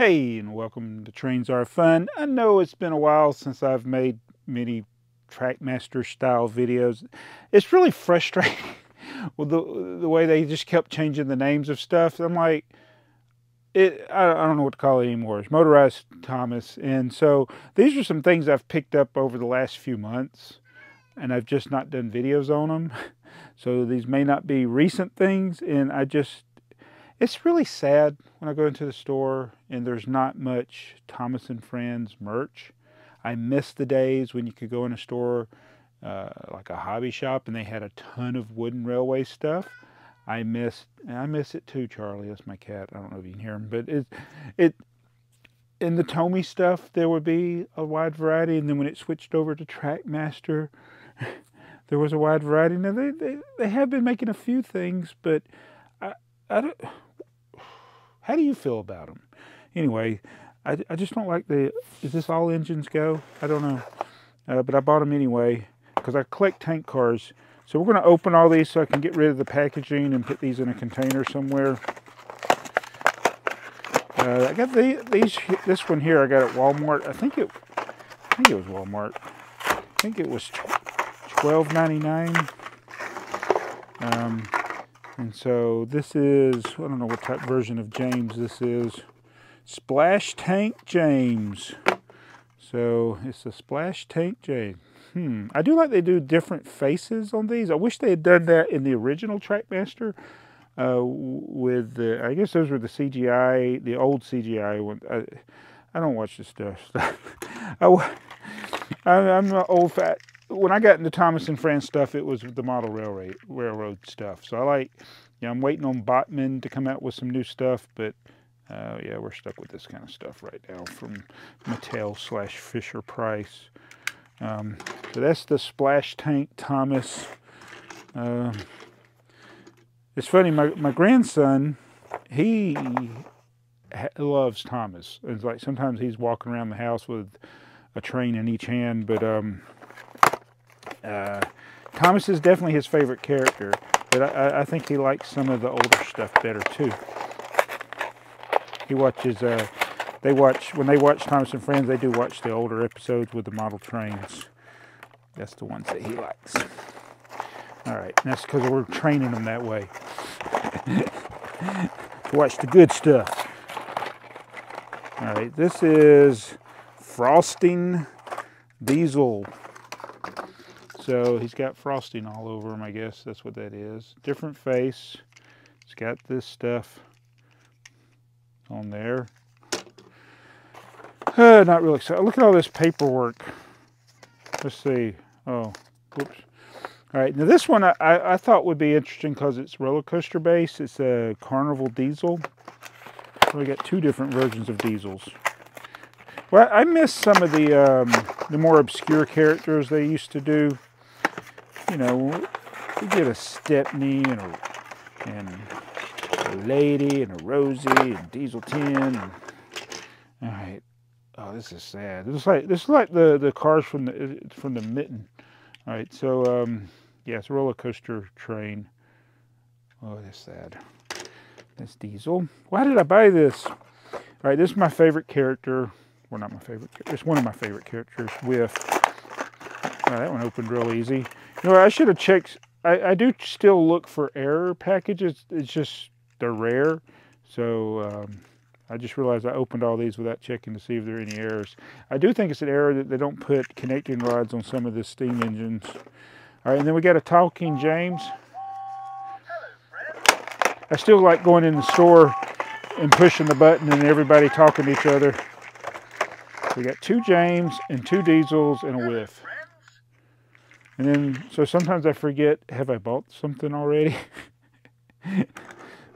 Hey, and welcome to Train Tsar Fun. I know it's been a while since I've made many Trackmaster style videos. It's really frustrating with the, the way they just kept changing the names of stuff. I'm like, it, I, I don't know what to call it anymore. It's Motorized Thomas. And so these are some things I've picked up over the last few months and I've just not done videos on them. So these may not be recent things and I just it's really sad when I go into the store and there's not much Thomas and Friends merch. I miss the days when you could go in a store uh, like a hobby shop and they had a ton of wooden railway stuff. I miss I miss it too, Charlie. That's my cat. I don't know if you can hear him, but it it in the Tomy stuff there would be a wide variety, and then when it switched over to Trackmaster, there was a wide variety. Now they they, they have been making a few things, but I I don't how do you feel about them? Anyway, I, I just don't like the, is this all engines go? I don't know. Uh, but I bought them anyway because I collect tank cars. So we're going to open all these so I can get rid of the packaging and put these in a container somewhere. Uh, I got the, these, this one here I got at Walmart. I think it, I think it was Walmart. I think it was $12.99. Um, and so this is, I don't know what type version of James this is. Splash Tank James. So it's a Splash Tank James. Hmm. I do like they do different faces on these. I wish they had done that in the original Trackmaster. Uh, with the, I guess those were the CGI, the old CGI one. I, I don't watch this stuff. I, I'm an old fat when I got into Thomas and Friends stuff, it was the model railroad railroad stuff. So I like, you know, I'm waiting on Bachmann to come out with some new stuff, but uh, yeah, we're stuck with this kind of stuff right now from Mattel slash Fisher Price. Um, so that's the Splash Tank Thomas. Uh, it's funny, my, my grandson, he loves Thomas. It's like sometimes he's walking around the house with a train in each hand, but um, uh, Thomas is definitely his favorite character, but I, I, think he likes some of the older stuff better too. He watches, uh, they watch, when they watch Thomas and Friends, they do watch the older episodes with the model trains. That's the ones that he likes. All right, that's because we're training them that way. to watch the good stuff. All right, this is Frosting Diesel so he's got frosting all over him, I guess that's what that is. Different face. It's got this stuff on there. Uh, not really excited. Look at all this paperwork. Let's see. Oh, whoops. All right, now this one I, I thought would be interesting because it's roller coaster base. It's a Carnival diesel. So we got two different versions of diesels. Well, I miss some of the um, the more obscure characters they used to do you know, we get a Stepney and a, and a Lady and a Rosie and Diesel 10. And, all right. Oh, this is sad. This is like this is like the the cars from the from the mitten. All right. So um, yeah, it's a roller coaster train. Oh, that's sad. That's Diesel. Why did I buy this? All right, this is my favorite character. Well, not my favorite. It's one of my favorite characters. With oh, that one opened real easy. You know, I should have checked. I, I do still look for error packages. It's just they're rare. So um, I just realized I opened all these without checking to see if there are any errors. I do think it's an error that they don't put connecting rods on some of the steam engines. All right, and then we got a talking James. I still like going in the store and pushing the button and everybody talking to each other. We got two James and two diesels and a whiff. And then, so sometimes I forget, have I bought something already?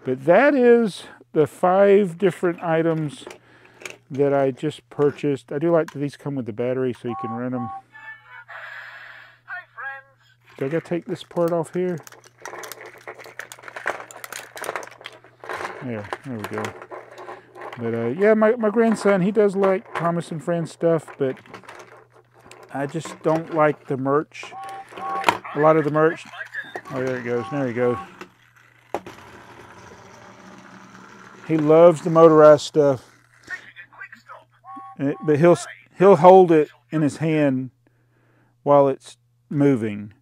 but that is the five different items that I just purchased. I do like that these come with the battery so you can run them. Do I gotta take this part off here? There, there we go. But uh, yeah, my, my grandson, he does like Thomas and Friends stuff, but I just don't like the merch a lot of the merch. Oh, there it goes. There he goes. He loves the motorized stuff. but he'll he'll hold it in his hand while it's moving.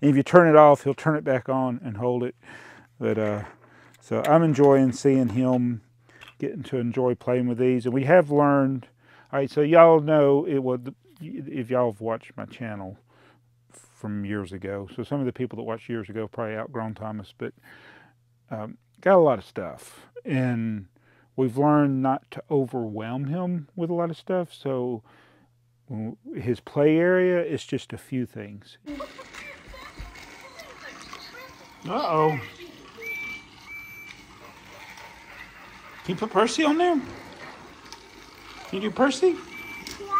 If you turn it off, he'll turn it back on and hold it. But uh, so I'm enjoying seeing him getting to enjoy playing with these, and we have learned. All right, so y'all know it was if y'all have watched my channel from years ago. So some of the people that watched years ago probably outgrown Thomas, but um, got a lot of stuff, and we've learned not to overwhelm him with a lot of stuff. So his play area is just a few things. Uh-oh. Can you put Percy on there? Can you do Percy? Yeah.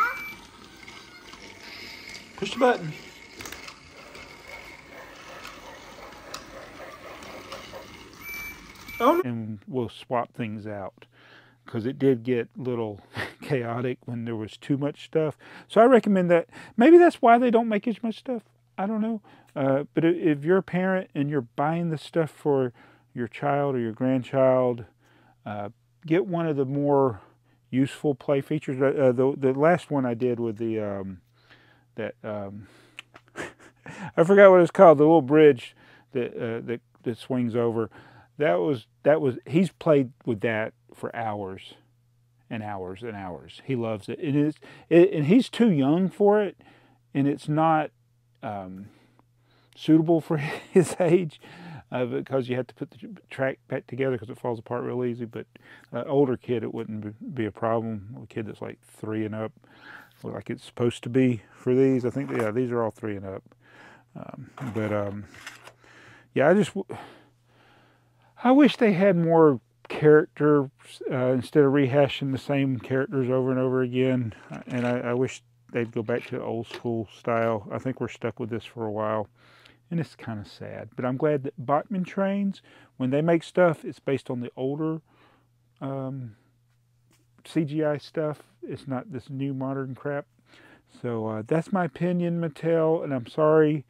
Push the button. Oh. And we'll swap things out because it did get a little chaotic when there was too much stuff. So I recommend that. Maybe that's why they don't make as much stuff. I don't know. Uh, but if you're a parent and you're buying the stuff for your child or your grandchild, uh, get one of the more useful play features. Uh, uh the the last one I did with the um, that um, I forgot what it's called. The little bridge that uh, that that swings over. That was that was he's played with that for hours and hours and hours. He loves it. And, It is it, and he's too young for it, and it's not. Um, suitable for his age uh, because you have to put the track back together because it falls apart real easy. But uh, older kid, it wouldn't be a problem. A kid that's like three and up, like it's supposed to be for these. I think yeah, these are all three and up. Um, but um, yeah, I just I wish they had more character uh, instead of rehashing the same characters over and over again. And I, I wish they'd go back to old school style. I think we're stuck with this for a while and it's kind of sad. But I'm glad that Bachmann Trains, when they make stuff, it's based on the older um, CGI stuff. It's not this new modern crap. So uh, that's my opinion, Mattel, and I'm sorry.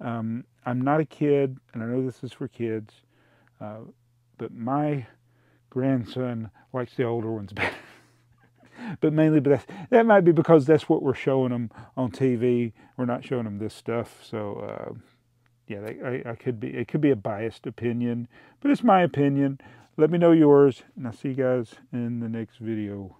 Um, I'm not a kid, and I know this is for kids, uh, but my grandson likes the older ones better. But mainly, but that might be because that's what we're showing them on TV. We're not showing them this stuff, so. Uh, yeah, I, I could be, it could be a biased opinion, but it's my opinion. Let me know yours, and I'll see you guys in the next video.